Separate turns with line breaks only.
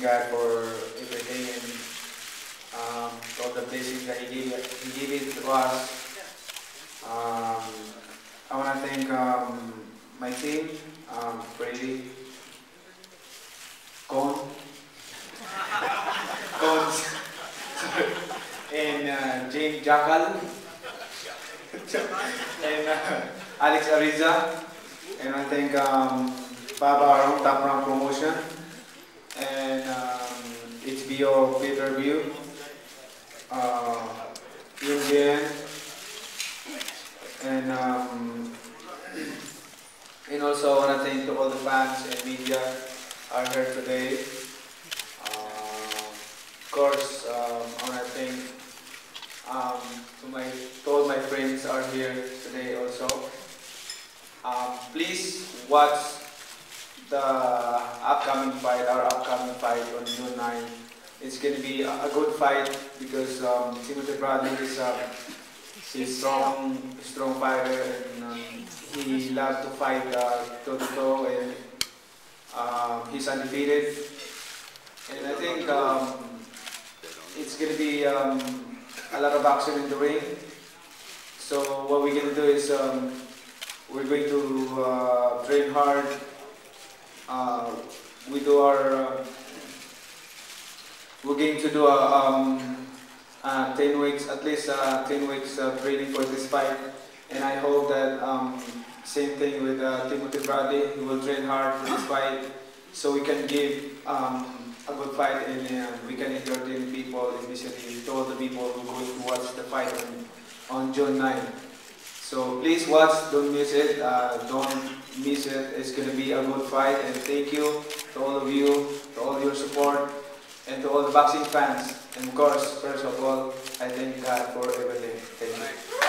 God for everything and um, all the blessings that He gave, he gave it to us. Um, I want to thank um, my team, um, Brady, Con, Cons, and uh, Jane Jackal, and uh, Alex Ariza, and I thank um, Bob Arum, Top Rank Promotion, HBO pay-per-view, uh, Indian, and um, and also I want to thank to all the fans and media are here today. Um, of course, um, I want to thank um, to my to all my friends are here today also. Um, please watch the upcoming fight, our upcoming fight on June 9. It's going to be a, good fight because um, Timothy Bradley is a he's strong, strong fighter and um, he loves to fight uh, toe to toe and um, he's undefeated. And I think um, it's going to be um, a lot of action in the ring. So what we're going to do is um, we're going to uh, train hard. Uh, we do our. Uh, going to do a um, uh, 10 weeks, at least uh, 10 weeks uh, training for this fight. And I hope that um, same thing with uh, Timothy Bradley. He will train hard for this fight so we can give um, a good fight and uh, we can entertain people, especially all the people who are going to watch the fight on, on June 9. So please watch, don't miss it, uh, don't miss it. It's going to be a good fight and thank you to all of you, to all the boxing fans, and of course, first of all, I thank God for everything. Thank you.